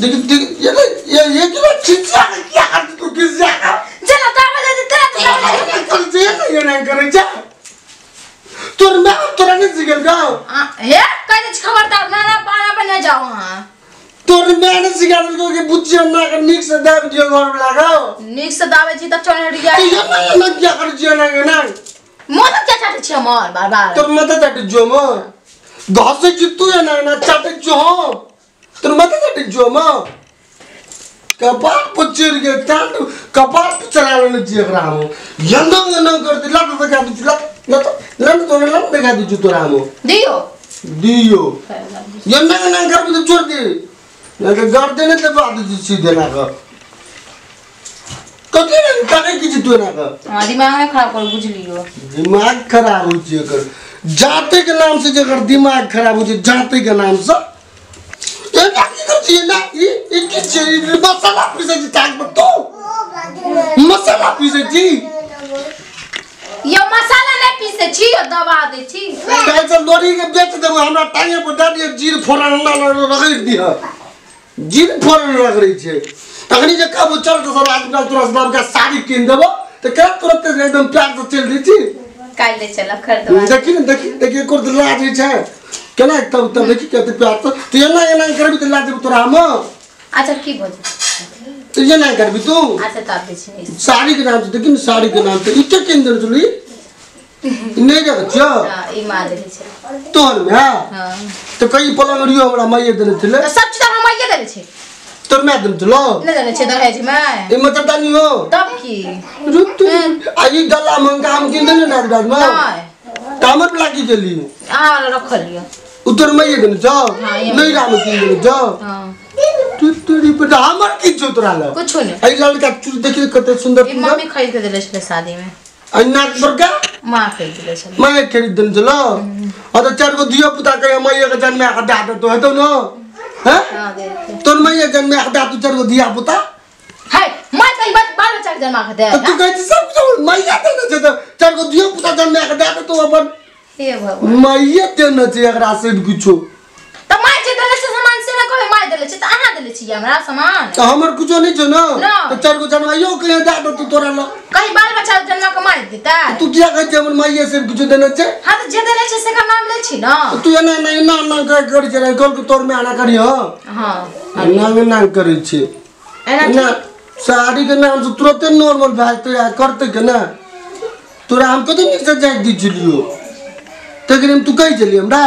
देख देख ये ये ये क्या चिंचा क्या करती तू किस जा चला दावा दे। दे तेरा चल जे ये नहीं करे जा। तोर मैं तोरा नहीं सिगल का? हे कहीं खबरदार ना ना पाना बना जाओ हाँ। तोर मैं नहीं को कि बुच्ची ना कर निक से दाब दियो घर में लगाओ। निक से दावे जी तक चल रिया तो ये ना ये ना क्या कर जियो ना ना। मोर क्या चाटे छ मोर बार बार। तोर मत चट जो म घास से जितू या ना ना चट जो मत जो चाहिए रामो यंदंग यंदंग करते लत दिखा दी लत लत लत तो लत दिखा दी तो रामो दियो। दियो। कर के गाड़ देने ते बाद जी सीधे ना का। कति ने काहे की जितू ना दिमाग खराब कर बुझ लियो। दिमाग खराब हो जाए कर। जाते के नाम से जगह दिमाग खराब हो जाए जाते के नाम से। ना की ना की मसाला पीसे जी टांग पर तो मसाला पीसे जी यो मसाला नहीं पीसे छी यो दबा दे छी कैसे लोरी के बेच दे हमरा टांगे पर डाल दिए जीर फोरन ना रगड़ दिया जीर फोरन रगड़ी छे तखनी जे कब चल तो सर आज तुरंत बाब का साड़ी किन देबो तो क्या तुरंत एकदम प्यार से चल दी थी काल ले चला देखी ना देखी देखी एक और लाज छै केना तब तब देखी कहते प्यार तो तू ये ना ये ना करबी तो लाज तोरा हम। अच्छा की बोल? तू ये ना करबी तू। अच्छा तब दे छी साड़ी के नाम से देखी साड़ी के नाम से। इटे के अंदर चली नहीं जा बच्चा। हाँ ई दे छी। तोहर में हाँ? हाँ। तो कई पलंग रियो हमरा माये देने थिले तो सब चीज़ हम आइए देले छी? तोर मैं देने चलो न देले छी दहेज में। ए मतलब तानी हो। तब की? रुक तू। आई गला मंगा हम किन देने ना दाद में पे लागी चली हाँ रख लियो। उतर माये देने जाओ हाँ, ये नहीं राम किन देने जाओ हाँ। तू तेरी पे हमर की जो तोरा ला कुछ नहीं। आई लड़का चूर देखिए कते सुंदर मम्मी खरीद के देले छले शादी में अन्ना बरका माँ खरीद देले छले। मैं खरीद दिन चलो। और तो चार को दियो पुता के मैं एक जन में हटा दे तो है तो न? हैं? हाँ दे दे। तो मैं एक जन में हटा तू चार को दिया पुता। हाय मैं कहीं बात बाल के जन्मा के दे तो तू कहती सब सब मैं या देना चाहिए तो चार को दियो पुता जन में हटा दे तो अपन हे भगवान। मैं ये देना चाहिए अगर आसे कुछ। तो मैं जे देले छी सामान से ना कहे मैं देले छी तो अहाँ देले छी हमरा सामान। तो हमर कुछ नहीं छो ना। ना। तो चार को जनवाइयो के दे दो तू तोरा लो। कहीं बाल बच्चा के जन्मा के मार देता। तू क्या कहते हमर मैं ये से कुछ देना चाहिए हाँ तो जे देले छी से का नाम ले छी ना। तो तू ये ना ना ना ना कर चला कल को तोर में आना करियो हाँ? ना ना करे छे। एना ना साड़ी के नाम से तुरंत नॉर्मल भाई तो यार करते के ना? तोरा हम कदम से जाए दी चलियो तकरीम तू कहीं चली हमरा?